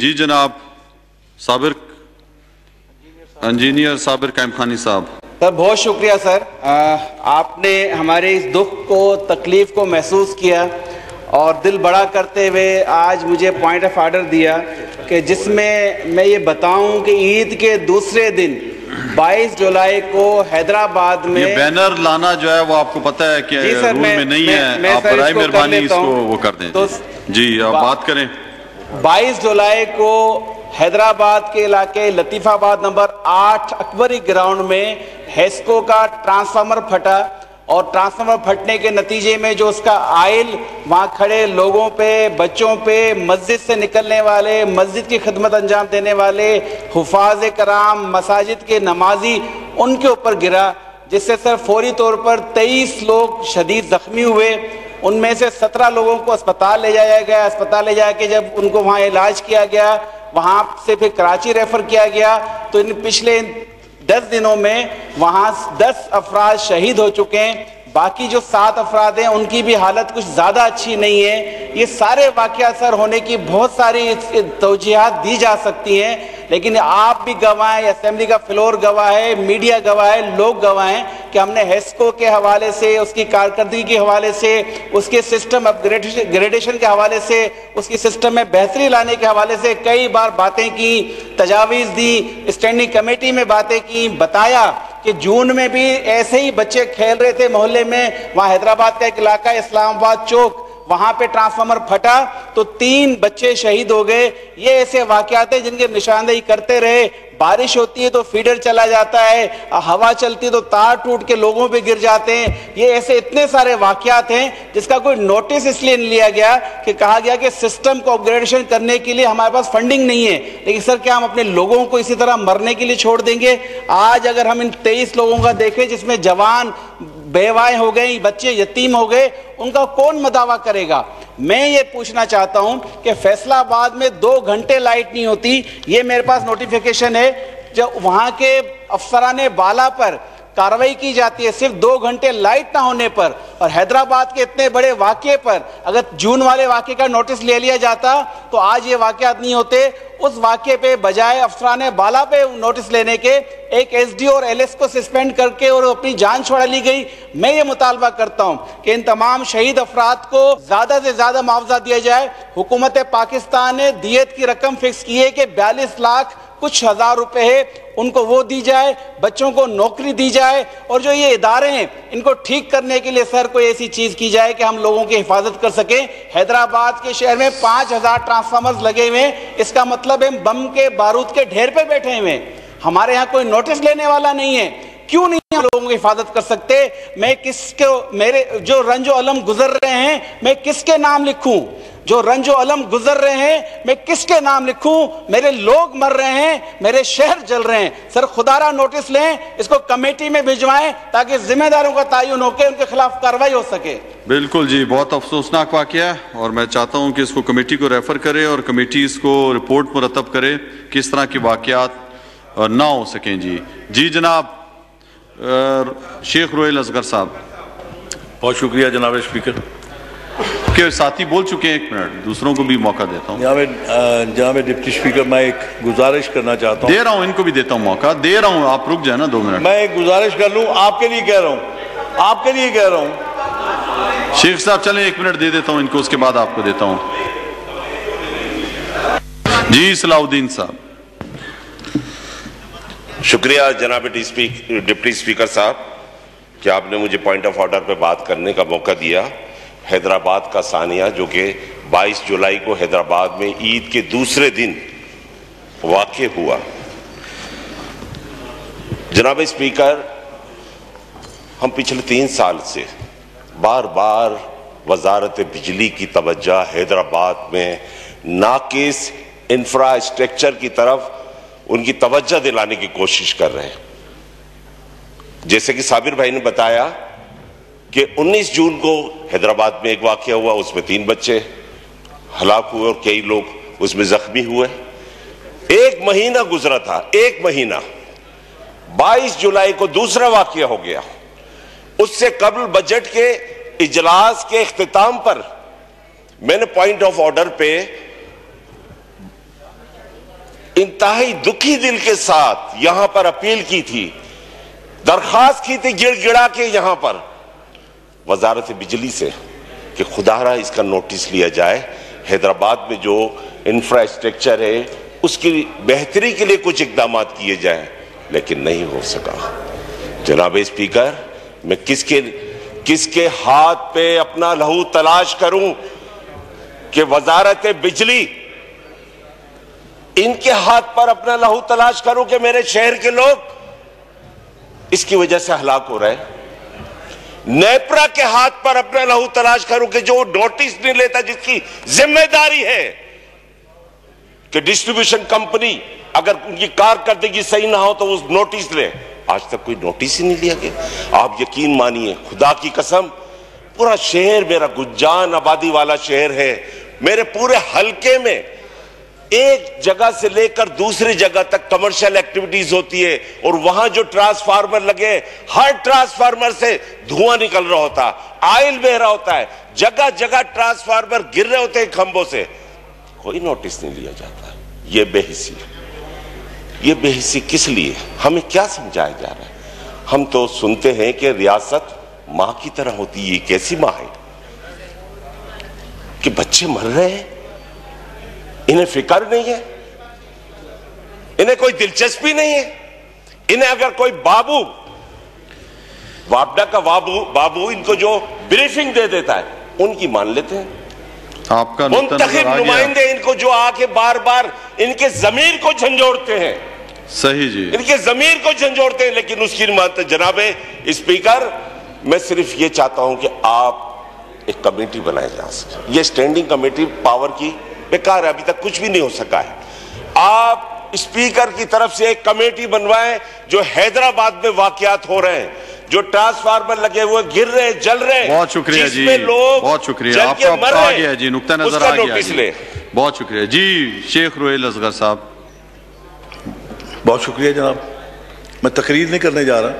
जी जनाब Sabir engineer Sabir cam खानी साहब। सर बहुत शुक्रिया सर। आ, आपने हमारे इस दुख को तकलीफ़ को महसूस किया और दिल बड़ा करते हुए आज मुझे पॉइंट ऑफ़ आर्डर दिया कि जिसमें मैं ये बताऊँ कि ईद के दूसरे दिन 22 जुलाई को हैदराबाद में ये बैनर लाना जो है वो आपको पता है कि रूल में नहीं मैं- है। मैं आप बराए इसको मेहरबानी इसको वो कर दें। तो- जी आप बात करें। 22 जुलाई को हैदराबाद के इलाके लतीफाबाद नंबर 8 अकबरी ग्राउंड में हेस्को का ट्रांसफार्मर फटा और ट्रांसफार्मर फटने के नतीजे में जो उसका आयल, वहाँ खड़े लोगों पे, बच्चों पे, मस्जिद से निकलने वाले, मस्जिद की खिदमत अंजाम देने वाले, हुफाज कराम, मसाजिद के नमाजी, उनके ऊपर गिरा, जिससे सर फौरी तौर पर 23 लोग शदीद जख्मी हुए। उनमें से सत्रह लोगों को अस्पताल ले जाया गया। अस्पताल ले जाके जब उनको वहाँ इलाज किया गया, वहाँ से फिर कराची रेफर किया गया तो इन पिछले दस दिनों में वहाँ दस अफराद शहीद हो चुके हैं। बाकी जो सात अफराद हैं, उनकी भी हालत कुछ ज़्यादा अच्छी नहीं है। ये सारे वाक़ सर होने की बहुत सारी तोजीहत दी जा सकती हैं, लेकिन आप भी गवाह हैं, असेंबली का फ्लोर गवाह है, मीडिया गवाह है, लोग गवाह हैं। कि हमने हेस्को के हवाले से, उसकी कारकर्दगी के हवाले से, उसके सिस्टम अपग्रेडेशन ग्रेडेशन के हवाले से, उसकी सिस्टम में बेहतरी लाने के हवाले से कई बार बातें की, तजावीज़ दी स्टैंडिंग कमेटी में बातें की, बताया कि जून में भी ऐसे ही बच्चे खेल रहे थे मोहल्ले में, वहाँ हैदराबाद का एक इलाका, इस्लामाबाद चौक वहाँ पे ट्रांसफार्मर फटा तो तीन बच्चे शहीद हो गए। ये ऐसे वाकयात हैं जिनकी निशानदेही करते रहे। बारिश होती है तो फीडर चला जाता है, हवा चलती है तो तार टूट के लोगों पे गिर जाते हैं। ये ऐसे इतने सारे वाकयात हैं जिसका कोई नोटिस इसलिए नहीं लिया गया कि कहा गया कि सिस्टम को अपग्रेडेशन करने के लिए हमारे पास फंडिंग नहीं है। लेकिन सर, क्या हम अपने लोगों को इसी तरह मरने के लिए छोड़ देंगे? आज अगर हम इन तेईस लोगों का देखें जिसमें जवान बेवाएँ हो गई, बच्चे यतीम हो गए, उनका कौन मदावा करेगा? मैं ये पूछना चाहता हूँ कि फैसलाबाद में दो घंटे लाइट नहीं होती, ये मेरे पास नोटिफिकेशन है, जब वहाँ के अफसरान बाला पर कार्रवाई की जाती है सिर्फ़ दो घंटे लाइट ना होने पर और हैदराबाद के इतने बड़े वाक्य पर अगर जून वाले वाक्य का नोटिस ले लिया जाता तो आज ये वाकयात नहीं होते। उस वाक्य पे बजाय अफसरान बाला पे नोटिस लेने के एक एसडी और एलएस को सस्पेंड करके और अपनी जान छोड़ा ली गई। मैं ये मुतालबा करता हूँ कि इन तमाम शहीद अफराद को ज़्यादा से ज़्यादा मुआवजा दिया जाए। हुकूमत पाकिस्तान ने दियत की रकम फिक्स की है कि बयालीस लाख कुछ हज़ार रुपए है, उनको वो दी जाए, बच्चों को नौकरी दी जाए, और जो ये इदारे हैं, इनको ठीक करने के लिए सर कोई ऐसी चीज़ की जाए कि हम लोगों की हिफाजत कर सके। हैदराबाद के शहर में पाँच हज़ार ट्रांसफार्मर्स लगे हुए हैं। इसका मतलब है बम के, बारूद के ढेर पे बैठे हुए हैं। हमारे यहाँ कोई नोटिस लेने वाला नहीं है। क्यों नहीं हम लोगों की हिफाजत कर सकते? मैं किसके, मेरे, जो रंजो अलम गुजर रहे हैं, मैं किसके नाम लिखूं? जो रंजो अलम गुजर रहे हैं मैं किसके नाम लिखूं? मेरे लोग मर रहे हैं मेरे शहर जल रहे हैं। सर खुदारा नोटिस लें इसको कमेटी में भिजवाएँ ताकि जिम्मेदारों का तयन होकर उनके खिलाफ कार्रवाई हो सके। बिल्कुल जी बहुत अफसोसनाक वाकया है और मैं चाहता हूँ कि इसको कमेटी को रेफर करे और कमेटी इसको रिपोर्ट मुरतब करे किस तरह के वाकयात अ, ना हो सकें जी। जी जनाब शेख रोयल असगर साहब। बहुत शुक्रिया जनाब स्पीकर। के साथी बोल चुके हैं एक मिनट दूसरों को भी मौका देता हूँ। जनाब जनाब डिप्टी स्पीकर मैं एक गुजारिश करना चाहता हूँ। दे रहा हूँ इनको भी देता हूँ मौका। दे रहा हूँ आप रुक जाए ना दो मिनट। मैं एक गुजारिश कर लूँ आपके लिए कह रहा हूँ आपके लिए कह रहा हूँ। शेख साहब चले एक मिनट दे देता हूँ इनको उसके बाद आपको देता हूँ। जी सलाउद्दीन साहब। शुक्रिया जनाब डिप्टी स्पीकर साहब कि आपने मुझे पॉइंट ऑफ़ ऑर्डर पे बात करने का मौका दिया। हैदराबाद का सानिया, जो कि 22 जुलाई को हैदराबाद में ईद के दूसरे दिन वाक़ हुआ। जनाब स्पीकर, हम पिछले तीन साल से बार बार वजारत बिजली की तवज्जो हैदराबाद में नाकिस इंफ्रास्ट्रक्चर की तरफ़ उनकी तवज्जा दिलाने की कोशिश कर रहे हैं। जैसे कि साबिर भाई ने बताया कि 19 जून को हैदराबाद में एक वाक्य हुआ, उसमें तीन बच्चे, हलाक हुए और कई लोग उसमें जख्मी हुए। एक महीना गुजरा था, एक महीना। 22 जुलाई को दूसरा वाक्य हो गया। उससे कबल बजट के इजलास के अख्ताम पर मैंने पॉइंट ऑफ़ ऑर्डर पे इंतहाई दुखी दिल के साथ यहाँ पर अपील की थी, दरखास्त की थी गिड़गिड़ा के यहाँ पर। वजारत बिजली से कि खुदारा इसका नोटिस लिया जाए, हैदराबाद में जो इंफ्रास्ट्रक्चर है, उसकी बेहतरी के लिए कुछ इकदाम किए जाए, लेकिन नहीं हो सका। जनाब स्पीकर मैं किसके किसके हाथ पे अपना लहू तलाश करूँ कि वजारत बिजली, इनके हाथ पर अपना लहू तलाश करूँ कि मेरे शहर के लोग इसकी वजह से हलाक हो रहे हैं? नेपरा के हाथ पर अपना लहू तलाश करूँ कि जो नोटिस नहीं लेता जिसकी ज़िम्मेदारी है कि डिस्ट्रीब्यूशन कंपनी अगर उनकी कारकर्दगी सही ना हो तो उस नोटिस ले। आज तक कोई नोटिस ही नहीं लिया गया। आप यकीन मानिए, खुदा की कसम, पूरा शहर मेरा गुज्जान आबादी वाला शहर है। मेरे पूरे हलके में एक जगह से लेकर दूसरी जगह तक कमर्शियल एक्टिविटीज़ होती है और वहाँ जो ट्रांसफार्मर लगे हर ट्रांसफार्मर से धुआँ निकल रहा होता ऑयल बह रहा होता है जगह जगह ट्रांसफार्मर गिर रहे होते हैं खंभों से। कोई नोटिस नहीं लिया जाता। ये बेहिसी ये बेहिसी किस लिए? हमें क्या समझाया जा रहा है? हम तो सुनते हैं कि रियासत माँ की तरह होती है। कैसी माँ है? कि बच्चे मर रहे हैं? इन्हें फ़िक्र नहीं है इन्हें कोई दिलचस्पी नहीं है इन्हें अगर कोई बाबू वापडा का बाबू बाबू इनको जो ब्रीफिंग दे देता है उनकी मान लेते हैं। आपका मुंतखब नुमाइंदे इनको जो आके बार बार इनके जमीर को झंझोड़ते हैं। सही जी। इनके जमीर को झंझोड़ते हैं लेकिन उसकी मानते जनाबे स्पीकर मैं सिर्फ़ ये चाहता हूँ कि आप एक कमेटी बनाए जा सके ये स्टैंडिंग कमेटी पावर की बेकार है अभी तक कुछ भी नहीं हो सका है। आप स्पीकर की तरफ़ से एक कमेटी बनवाएँ जो हैदराबाद में वाकयात हो रहे हैं जो ट्रांसफार्मर लगे हुए गिर रहे हैं, जल रहे हैं, बहुत शुक्रिया जी लोग बहुत शुक्रिया। आपका मर आ गया हैं, जी नुक्ता नज़र आ गया नोटिस जी। बहुत शुक्रिया जी शेख रोहेल असगर साहब। बहुत शुक्रिया जनाब। मैं तकरीर नहीं करने जा रहा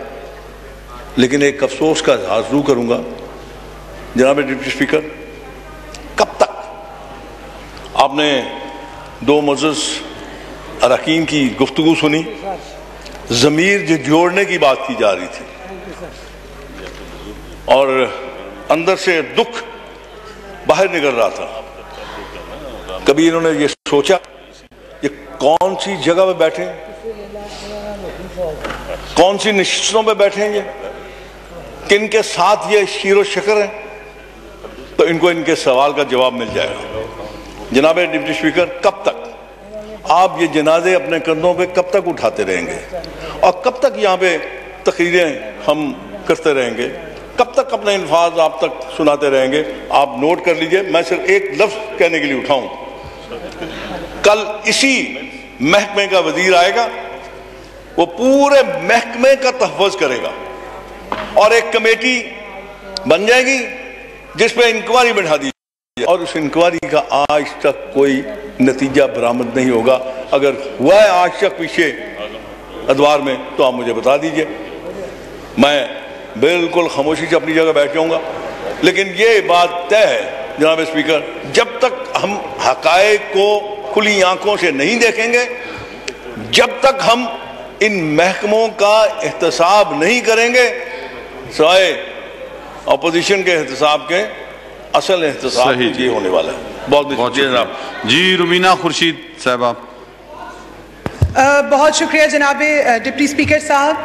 लेकिन एक अफसोस का इजहार ज़रूर करूँगा। जनाब डिप्टी स्पीकर आपने दो मजस अरकान की गुफ्तगु सुनी। ज़मीर जो जोड़ने की बात की जा रही थी। और अंदर से दुख बाहर निकल रहा था। कभी इन्होंने ये सोचा, ये कौन सी जगह पे बैठे कौन सी निश्चितों पे बैठे ये? किन के साथ ये शीर शकर है? तो इनको इनके सवाल का जवाब मिल जाएगा। जनाब डिप्टी स्पीकर, कब तक? आप ये जनाजे अपने कंधों पे कब तक उठाते रहेंगे? और कब तक यहाँ पे तकरीरें हम करते रहेंगे? कब तक अपने अल्फाज आप तक सुनाते रहेंगे? आप नोट कर लीजिए, मैं सिर्फ़ एक लफ्ज कहने के लिए उठाऊं। कल इसी महकमे का वज़ीर आएगा, वो पूरे महकमे का तहफ़ करेगा। और एक कमेटी बन जाएगी जिसमें इंक्वायरी बैठा दी। और उस इंक्वायरी का आज तक कोई नतीजा बरामद नहीं होगा। अगर हुआ है आज तक पीछे अदवार में तो आप मुझे बता दीजिए। मैं बिल्कुल खामोशी से अपनी जगह बैठ जाऊँगा। लेकिन ये बात तय है, जनाब स्पीकर, जब तक हम हकायक को खुली आँखों से नहीं देखेंगे, जब तक हम इन महकमों का एहतसाब नहीं करेंगे सवाए अपोजिशन के एहतसाब के असल इंतज़ार सही ये होने वाला है। बहुत बहुत बहुत शुक्रिया जनाब। जी रुमीना खुर्शीद साहब आप? बहुत शुक्रिया जनाब डिप्टी स्पीकर साहब।